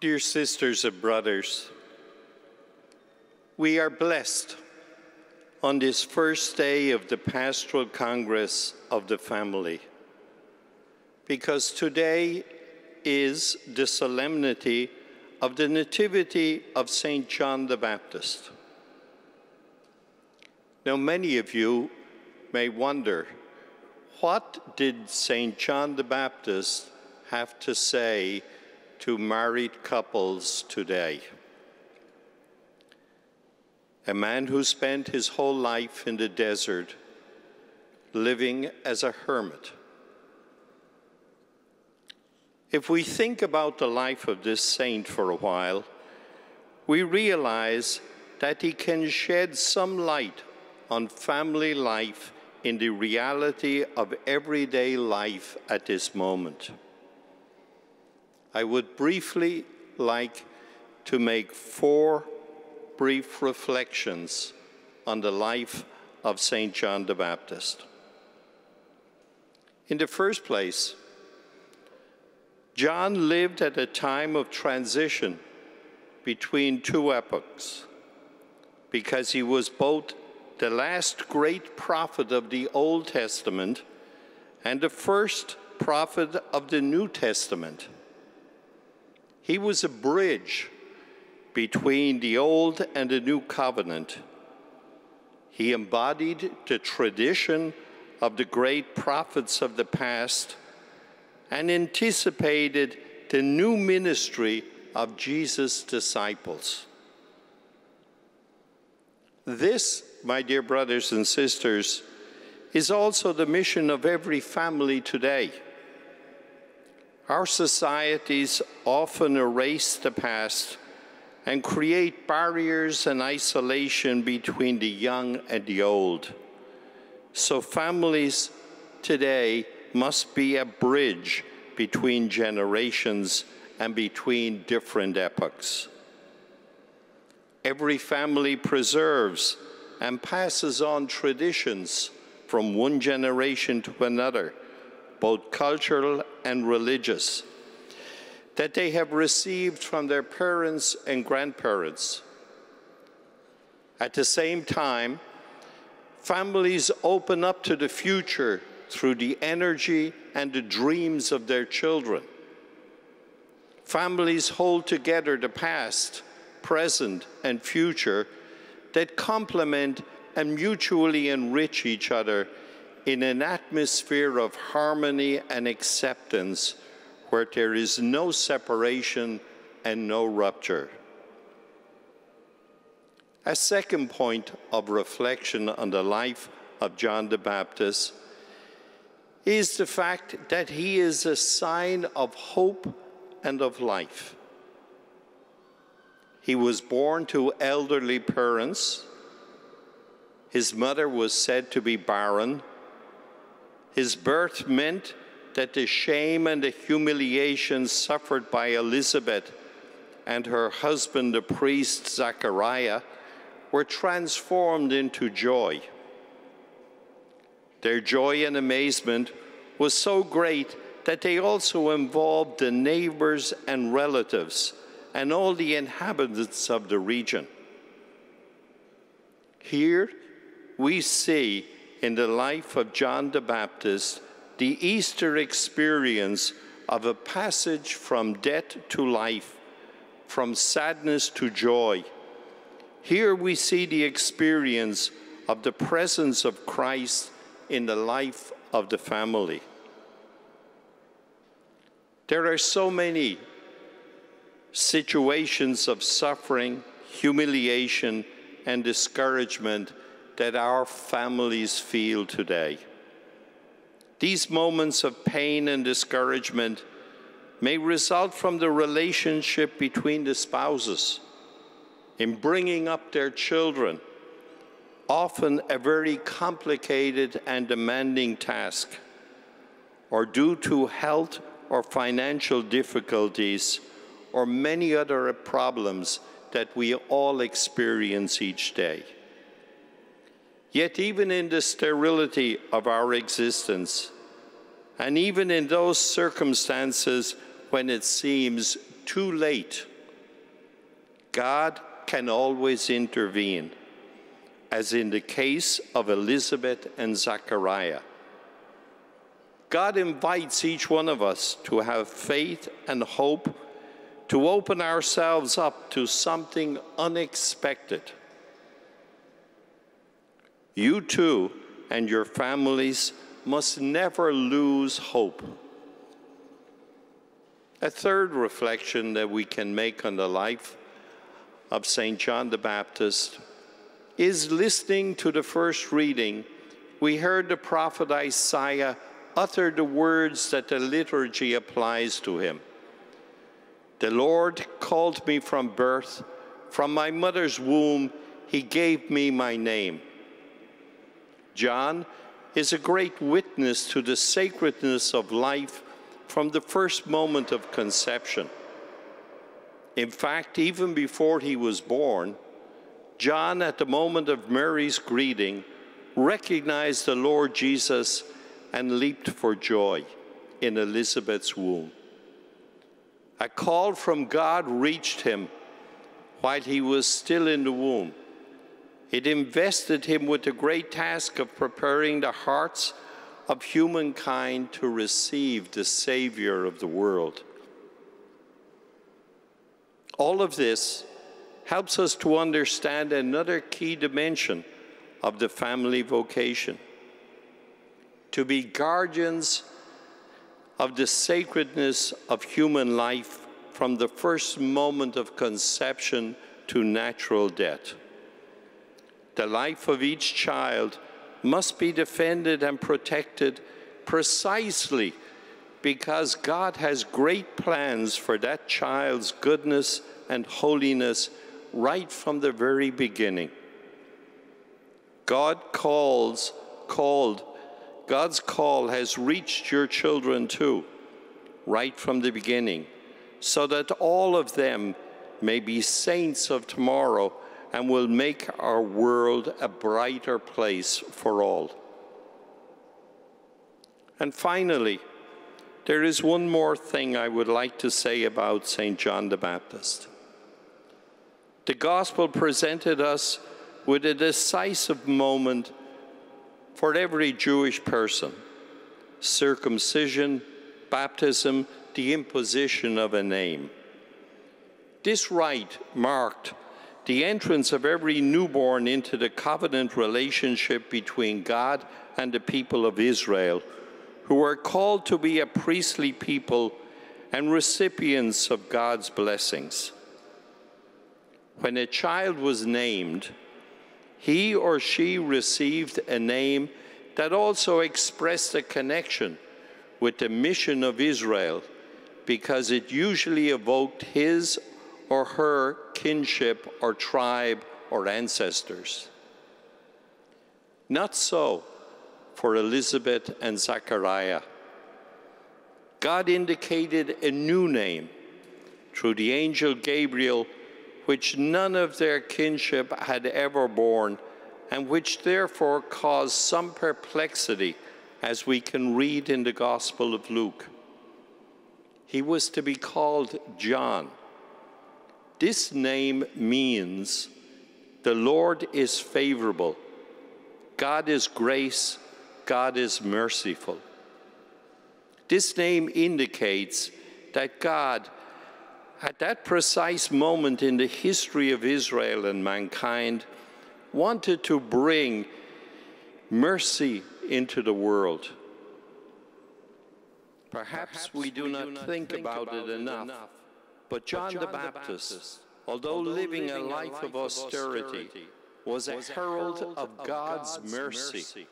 Dear sisters and brothers, we are blessed on this first day of the Pastoral Congress of the Family because today is the solemnity of the Nativity of St. John the Baptist. Now, many of you may wonder what did St. John the Baptist have to say to married couples today? A man who spent his whole life in the desert living as a hermit. If we think about the life of this saint for a while, we realize that he can shed some light on family life in the reality of everyday life at this moment. I would briefly like to make four brief reflections on the life of St. John the Baptist. In the first place, John lived at a time of transition between two epochs because he was both the last great prophet of the Old Testament and the first prophet of the New Testament. He was a bridge between the Old and the New Covenant. He embodied the tradition of the great prophets of the past and anticipated the new ministry of Jesus' disciples. This, my dear brothers and sisters, is also the mission of every family today. Our societies often erase the past and create barriers and isolation between the young and the old. So families today must be a bridge between generations and between different epochs. Every family preserves and passes on traditions from one generation to another both cultural and religious, that they have received from their parents and grandparents. At the same time, families open up to the future through the energy and the dreams of their children. Families hold together the past, present, and future that complement and mutually enrich each other in an atmosphere of harmony and acceptance where there is no separation and no rupture. A second point of reflection on the life of John the Baptist is the fact that he is a sign of hope and of life. He was born to elderly parents. His mother was said to be barren his birth meant that the shame and the humiliation suffered by Elizabeth and her husband, the priest Zachariah, were transformed into joy. Their joy and amazement was so great that they also involved the neighbors and relatives and all the inhabitants of the region. Here we see in the life of John the Baptist the Easter experience of a passage from death to life, from sadness to joy. Here we see the experience of the presence of Christ in the life of the family. There are so many situations of suffering, humiliation, and discouragement that our families feel today. These moments of pain and discouragement may result from the relationship between the spouses in bringing up their children, often a very complicated and demanding task, or due to health or financial difficulties, or many other problems that we all experience each day. Yet, even in the sterility of our existence, and even in those circumstances when it seems too late, God can always intervene, as in the case of Elizabeth and Zachariah. God invites each one of us to have faith and hope, to open ourselves up to something unexpected. You too and your families must never lose hope. A third reflection that we can make on the life of St. John the Baptist is listening to the first reading. We heard the prophet Isaiah utter the words that the liturgy applies to him. The Lord called me from birth, from my mother's womb, he gave me my name. John is a great witness to the sacredness of life from the first moment of conception. In fact, even before he was born, John, at the moment of Mary's greeting, recognized the Lord Jesus and leaped for joy in Elizabeth's womb. A call from God reached him while he was still in the womb. It invested him with the great task of preparing the hearts of humankind to receive the Savior of the world. All of this helps us to understand another key dimension of the family vocation to be guardians of the sacredness of human life from the first moment of conception to natural death. The life of each child must be defended and protected precisely because God has great plans for that child's goodness and holiness right from the very beginning. God calls, called, God's call has reached your children too, right from the beginning, so that all of them may be saints of tomorrow and will make our world a brighter place for all. And finally, there is one more thing I would like to say about St. John the Baptist. The gospel presented us with a decisive moment for every Jewish person circumcision, baptism, the imposition of a name. This rite marked the entrance of every newborn into the covenant relationship between God and the people of Israel, who are called to be a priestly people and recipients of God's blessings. When a child was named, he or she received a name that also expressed a connection with the mission of Israel because it usually evoked his or her kinship or tribe or ancestors. Not so for Elizabeth and Zachariah. God indicated a new name through the angel Gabriel, which none of their kinship had ever borne, and which therefore caused some perplexity, as we can read in the Gospel of Luke. He was to be called John this name means the Lord is favorable, God is grace, God is merciful. This name indicates that God, at that precise moment in the history of Israel and mankind, wanted to bring mercy into the world. Perhaps, we do, not, think, about, it enough but John, John the, Baptist, the Baptist, although living a life of austerity, was a herald of God's mercy.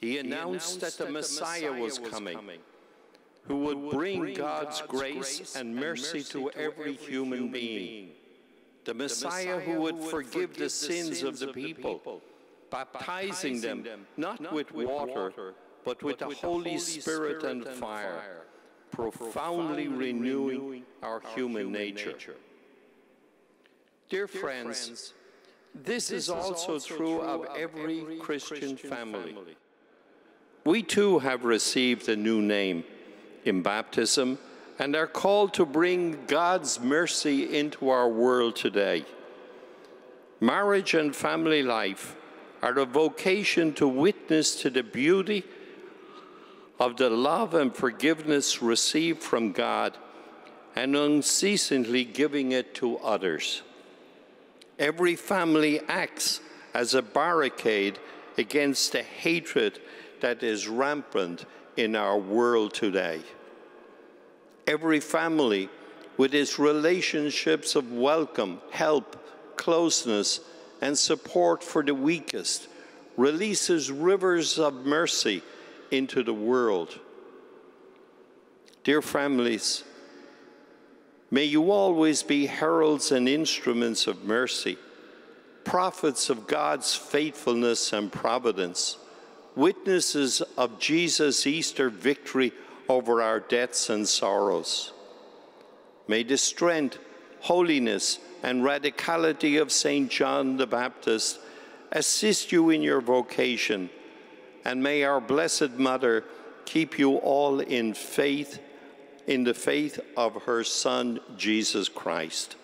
He announced that the Messiah was coming, who would bring God's grace and mercy to every human being. The Messiah who would forgive the sins of the people, baptizing them not with water, but with the Holy Spirit and fire profoundly renewing our human nature. Dear friends, this is also true of every Christian family. We too have received a new name in baptism and are called to bring God's mercy into our world today. Marriage and family life are a vocation to witness to the beauty of the love and forgiveness received from God and unceasingly giving it to others. Every family acts as a barricade against the hatred that is rampant in our world today. Every family, with its relationships of welcome, help, closeness, and support for the weakest, releases rivers of mercy into the world. Dear families, may you always be heralds and instruments of mercy, prophets of God's faithfulness and providence, witnesses of Jesus' Easter victory over our debts and sorrows. May the strength, holiness, and radicality of St. John the Baptist assist you in your vocation, and may our Blessed Mother keep you all in faith, in the faith of her Son, Jesus Christ.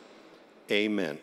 Amen.